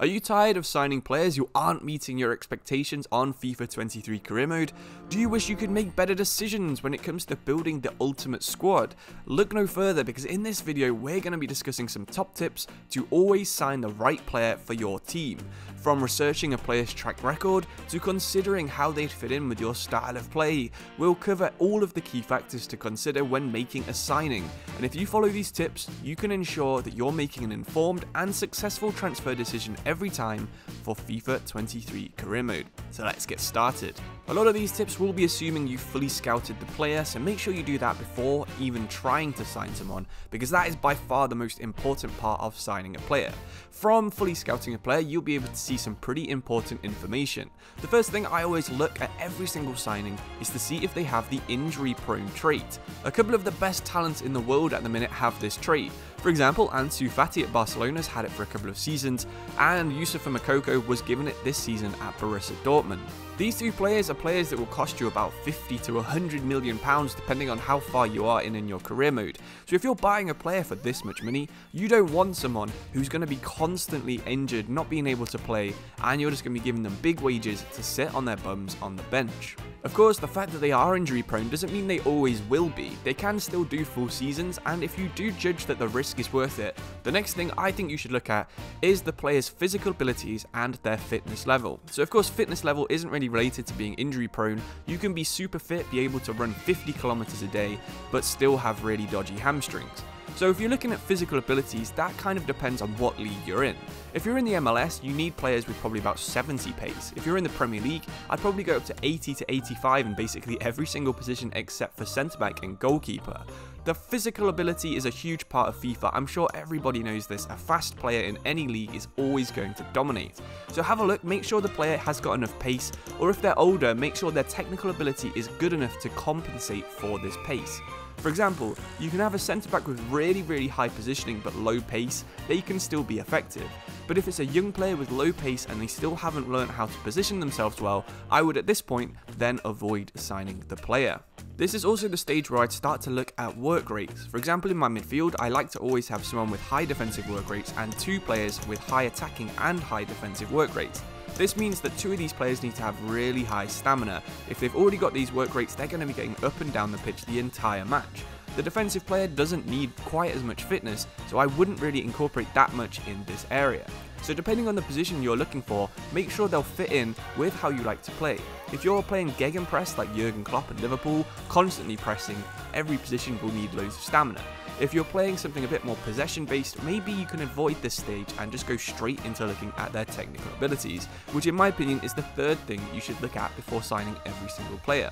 Are you tired of signing players who aren't meeting your expectations on FIFA 23 career mode? Do you wish you could make better decisions when it comes to building the ultimate squad? Look no further because in this video we're going to be discussing some top tips to always sign the right player for your team. From researching a player's track record to considering how they'd fit in with your style of play, we'll cover all of the key factors to consider when making a signing. And if you follow these tips, you can ensure that you're making an informed and successful transfer decision every time for FIFA 23 career mode. So let's get started. A lot of these tips will be assuming you fully scouted the player, so make sure you do that before even trying to sign someone, because that is by far the most important part of signing a player. From fully scouting a player, you'll be able to see some pretty important information. The first thing I always look at every single signing is to see if they have the injury prone trait. A couple of the best talents in the world at the minute have this trait. For example, Ansu Fati at Barcelona's had it for a couple of seasons, and Youssoufa Moukoko was given it this season at Borussia Dortmund. These two players are players that will cost you about 50 to 100 million pounds depending on how far you are in in your career mode. So if you're buying a player for this much money, you don't want someone who's going to be constantly injured, not being able to play, and you're just going to be giving them big wages to sit on their bums on the bench. Of course, the fact that they are injury prone doesn't mean they always will be. They can still do full seasons, and if you do judge that the risk is worth it, the next thing I think you should look at is the player's physical abilities and their fitness level. So of course, fitness level isn't really related to being injury prone. You can be super fit, be able to run 50 kilometers a day, but still have really dodgy hamstrings. So if you're looking at physical abilities, that kind of depends on what league you're in. If you're in the MLS, you need players with probably about 70 pace. If you're in the Premier League, I'd probably go up to 80 to 85 in basically every single position except for centre back and goalkeeper. The physical ability is a huge part of FIFA. I'm sure everybody knows this. A fast player in any league is always going to dominate. So have a look, make sure the player has got enough pace, or if they're older, make sure their technical ability is good enough to compensate for this pace. For example, you can have a centre back with really, really high positioning but low pace, they can still be effective. But if it's a young player with low pace and they still haven't learned how to position themselves well, I would at this point then avoid signing the player. This is also the stage where I'd start to look at work rates. For example, in my midfield, I like to always have someone with high defensive work rates and two players with high attacking and high defensive work rates. This means that two of these players need to have really high stamina. If they've already got these work rates, they're going to be getting up and down the pitch the entire match. The defensive player doesn't need quite as much fitness, so I wouldn't really incorporate that much in this area. So depending on the position you're looking for, make sure they'll fit in with how you like to play. If you're playing gegenpress like Jurgen Klopp at Liverpool, constantly pressing, every position will need loads of stamina. If you're playing something a bit more possession based, maybe you can avoid this stage and just go straight into looking at their technical abilities, which in my opinion is the third thing you should look at before signing every single player.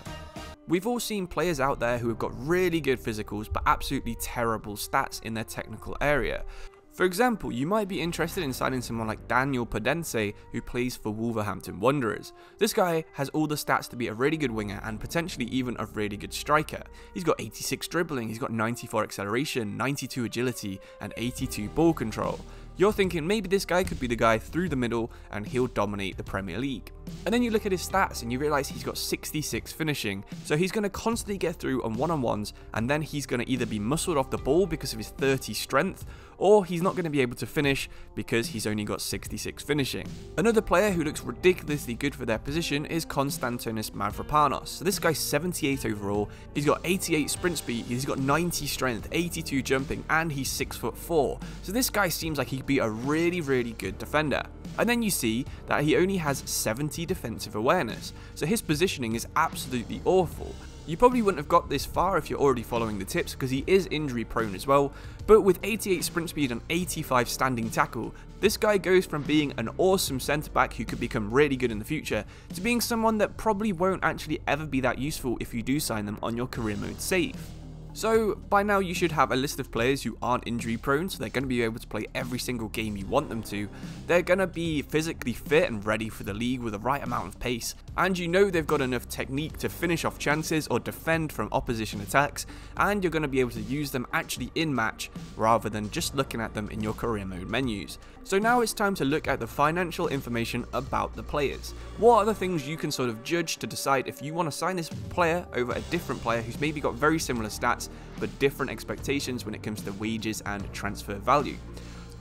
We've all seen players out there who have got really good physicals but absolutely terrible stats in their technical area. For example, you might be interested in signing someone like Daniel Podence, who plays for Wolverhampton Wanderers. This guy has all the stats to be a really good winger and potentially even a really good striker. He's got 86 dribbling, he's got 94 acceleration, 92 agility, and 82 ball control. You're thinking maybe this guy could be the guy through the middle and he'll dominate the Premier League. And then you look at his stats and you realise he's got 66 finishing, so he's going to constantly get through on one-on-ones and then he's going to either be muscled off the ball because of his 30 strength or he's not going to be able to finish because he's only got 66 finishing. Another player who looks ridiculously good for their position is Konstantinos Mavropanos. So this guy's 78 overall, he's got 88 sprint speed, he's got 90 strength, 82 jumping, and he's 6 foot 4. So this guy seems like he could be a really, really good defender. And then you see that he only has 70 defensive awareness, so his positioning is absolutely awful. You probably wouldn't have got this far if you're already following the tips because he is injury prone as well, but with 88 sprint speed and 85 standing tackle, this guy goes from being an awesome centre back who could become really good in the future to being someone that probably won't actually ever be that useful if you do sign them on your career mode save. So by now you should have a list of players who aren't injury prone, so they're going to be able to play every single game you want them to. They're going to be physically fit and ready for the league with the right amount of pace, and you know they've got enough technique to finish off chances or defend from opposition attacks, and you're going to be able to use them actually in match rather than just looking at them in your career mode menus. So now it's time to look at the financial information about the players. What are the things you can sort of judge to decide if you want to sign this player over a different player who's maybe got very similar stats but different expectations when it comes to wages and transfer value.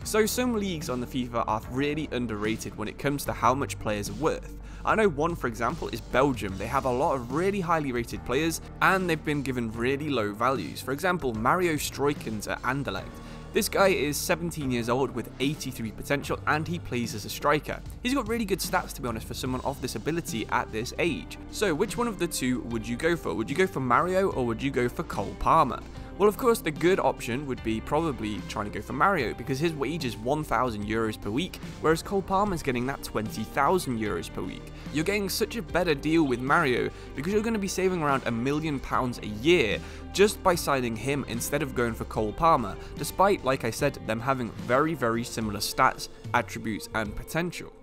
So some leagues on the FIFA are really underrated when it comes to how much players are worth. I know one for example is Belgium, they have a lot of really highly rated players and they've been given really low values. For example, Mario Stroeykens at Anderlecht. This guy is 17 years old with 83 potential and he plays as a striker. He's got really good stats to be honest for someone of this ability at this age. So which one of the two would you go for? Would you go for Mario or would you go for Cole Palmer? Well, of course, the good option would be probably trying to go for Mario because his wage is 1,000 euros per week, whereas Cole Palmer's getting that 20,000 euros per week. You're getting such a better deal with Mario because you're going to be saving around a million pounds a year just by signing him instead of going for Cole Palmer, despite, like I said, them having very, very similar stats, attributes, and potential.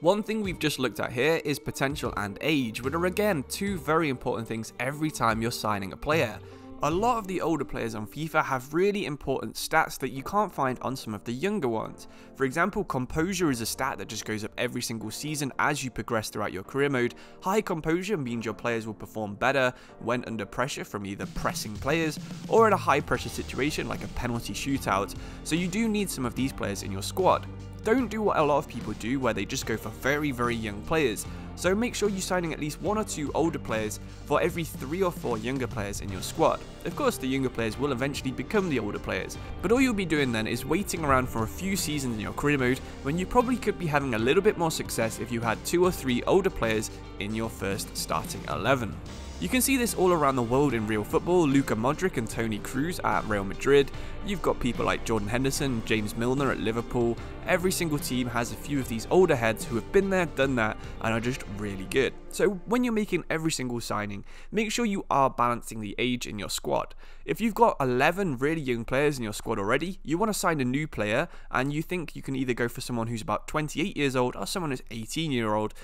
One thing we've just looked at here is potential and age, which are again two very important things every time you're signing a player. A lot of the older players on FIFA have really important stats that you can't find on some of the younger ones. For example, composure is a stat that just goes up every single season as you progress throughout your career mode. High composure means your players will perform better when under pressure from either pressing players or in a high pressure situation like a penalty shootout, so you do need some of these players in your squad. Don't do what a lot of people do where they just go for very very young players, so make sure you're signing at least one or two older players for every three or four younger players in your squad. Of course the younger players will eventually become the older players, but all you'll be doing then is waiting around for a few seasons in your career mode when you probably could be having a little bit more success if you had two or three older players in your first starting 11. You can see this all around the world in real football, Luka Modric and Toni Kroos at Real Madrid, you've got people like Jordan Henderson, James Milner at Liverpool, every single team has a few of these older heads who have been there, done that, and are just really good. So when you're making every single signing, make sure you are balancing the age in your squad. If you've got 11 really young players in your squad already, you want to sign a new player, and you think you can either go for someone who's about 28 years old or someone who's 18 year old,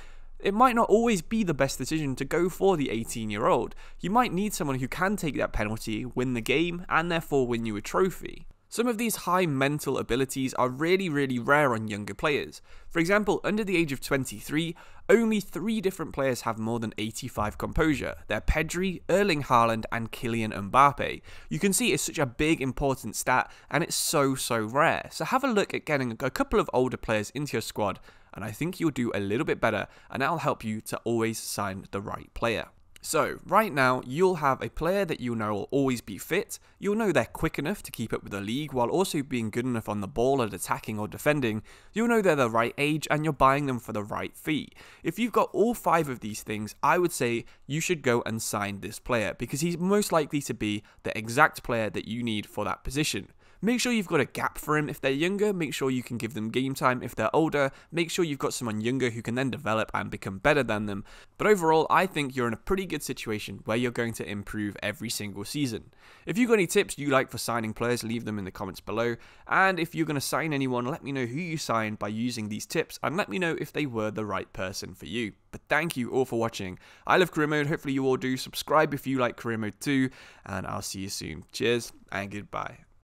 it might not always be the best decision to go for the 18 year old. You might need someone who can take that penalty, win the game, and therefore win you a trophy. Some of these high mental abilities are really, really rare on younger players. For example, under the age of 23, only three different players have more than 85 composure. They're Pedri, Erling Haaland, and Kylian Mbappe. You can see it's such a big, important stat, and it's so, so rare. So have a look at getting a couple of older players into your squad, and I think you'll do a little bit better, and that'll help you to always sign the right player. So, right now, you'll have a player that you know will always be fit, you'll know they're quick enough to keep up with the league while also being good enough on the ball at attacking or defending, you'll know they're the right age and you're buying them for the right fee. If you've got all five of these things, I would say you should go and sign this player because he's most likely to be the exact player that you need for that position. Make sure you've got a gap for him if they're younger, make sure you can give them game time if they're older, make sure you've got someone younger who can then develop and become better than them. But overall, I think you're in a pretty good situation where you're going to improve every single season. If you've got any tips you like for signing players, leave them in the comments below. And if you're going to sign anyone, let me know who you signed by using these tips and let me know if they were the right person for you. But thank you all for watching. I love career mode. Hopefully you all do. Subscribe if you like career mode too. And I'll see you soon. Cheers and goodbye.